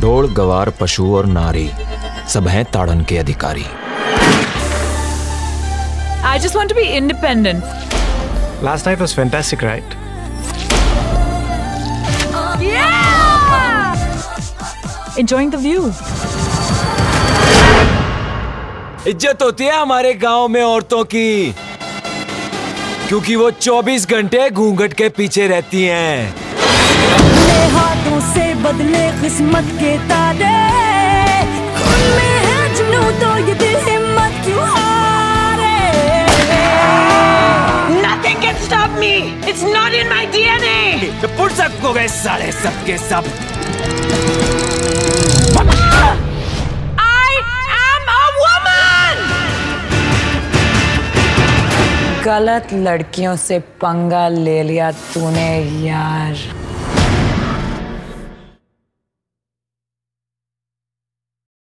ढोल गवार पशु और नारी सब हैं ताड़न के अधिकारी I just want to be independent. Last night was fantastic, right? Yeah! Enjoying the view. इज़्ज़त होती है हमारे गाँव में औरतों की क्योंकि वो 24 घंटे घूंघट के पीछे रहती हैं बदले किस्मत के तारे खून में है जुनू तो ये दिल हिम्मत क्यों हारे Nothing can stop me. It's not in my DNA. पुरसक गए सारे सब I am a woman. गलत लड़कियों से पंगा ले लिया तूने यार